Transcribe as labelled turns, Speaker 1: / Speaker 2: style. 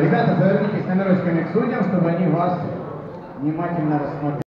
Speaker 1: ребята, повернитесь на мирочками к судьям, чтобы они вас внимательно рассмотрели.